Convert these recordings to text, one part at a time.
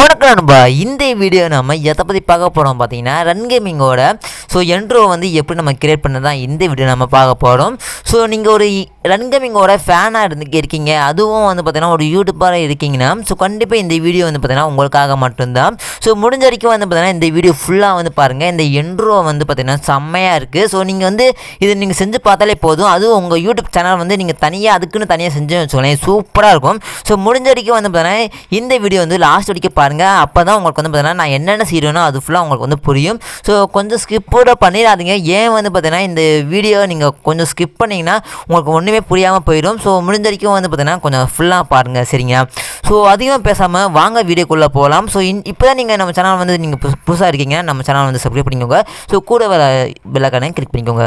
வணக்கம் நண்பா. இந்த வீடியோ நம்ம எதை பற்றி பார்க்க போகிறோம் பார்த்தீங்கன்னா ரன் கேமிங்கோட ஸோ என்ட்ரோ வந்து எப்படி நம்ம கிரியேட் பண்ண தான் இந்த வீடியோ நம்ம பார்க்க போகிறோம் ஸோ நீங்கள் ஒரு ரன்கமிங்கோட ஃபேனாக இருந்து இருக்கீங்க அதுவும் வந்து பார்த்தீங்கன்னா ஒரு யூடியூப்பராக இருக்கீங்கன்னா ஸோ கண்டிப்பாக இந்த வீடியோ வந்து பார்த்தீங்கன்னா உங்களுக்காக மட்டும்தான். ஸோ முடிஞ்ச வரைக்கும் வந்து பார்த்தீங்கன்னா இந்த வீடியோ ஃபுல்லாக வந்து பாருங்கள் இந்த என்ட்ரோ வந்து பார்த்தீங்கன்னா செம்மையாக இருக்குது ஸோ நீங்கள் வந்து இது நீங்கள் செஞ்சு பார்த்தாலே போதும். அதுவும் உங்கள் யூடியூப் சேனல் வந்து நீங்கள் தனியாக அதுக்குன்னு தனியாக செஞ்சு வச்சுக்கோங்களேன். சூப்பராக இருக்கும். ஸோ முடிஞ்ச வரைக்கும் வந்து பார்த்தீங்கன்னா இந்த வீடியோ வந்து லாஸ்ட் வரைக்கும் பாருங்கள் அப்போ தான் உங்களுக்கு வந்து பார்த்தீங்கன்னா நான் என்னென்ன செய்யணும் அது ஃபுல்லாக உங்களுக்கு வந்து புரியும். ஸோ கொஞ்சம் ஸ்கிப்போட பண்ணிடாதீங்க. ஏன் வந்து பார்த்தீங்கன்னா இந்த வீடியோ நீங்கள் கொஞ்சம் ஸ்கிப் பண்ணிங்கன்னா உங்களுக்கு ஒன்று ஒன்றுமே புரியாமல் போயிடும். ஸோ முடிஞ்ச வரைக்கும் வந்து பார்த்தீங்கன்னா கொஞ்சம் ஃபுல்லாக பாருங்கள் சரிங்களா? ஸோ அதிகமாக பேசாமல் வாங்க வீடியோக்குள்ளே போகலாம் ஸோ இன் இப்போ தான் நீங்கள் நம்ம சேனல் வந்து நீங்கள் புதுசாக இருக்கீங்க. நம்ம சேனல் வந்து சப்ஸ்கிரைப் பண்ணிக்கோங்க. ஸோ கூட வர பெல்லக்கானே கிளிக் பண்ணிக்கோங்க.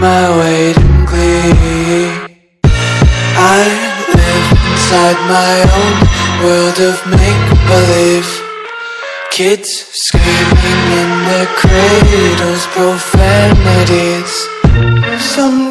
My weight in glee? I live inside my own world of make believe. Kids screaming in their cradles, profanities. Some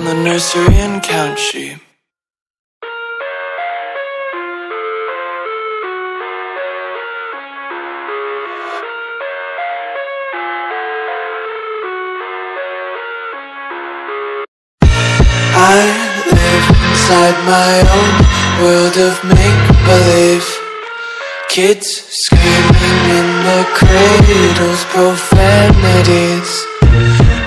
around the nursery and count sheep. I live inside my own world of make believe. Kids screaming in the cradles, profanities.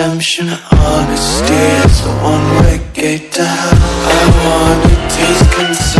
Redemption. Honesty is a one-way gate to hell. I wanna taste consumption,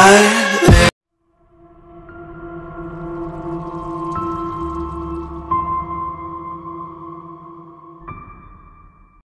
I